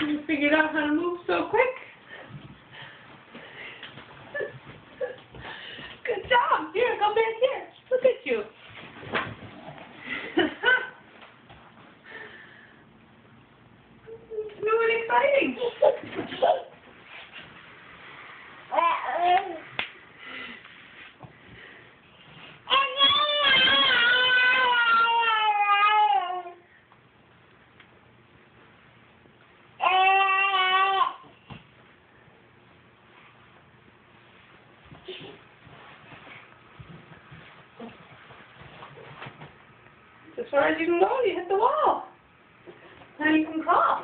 You figured out how to move so quick. Good job. Here, go back here. As far as you can go, you hit the wall. Now you can crawl.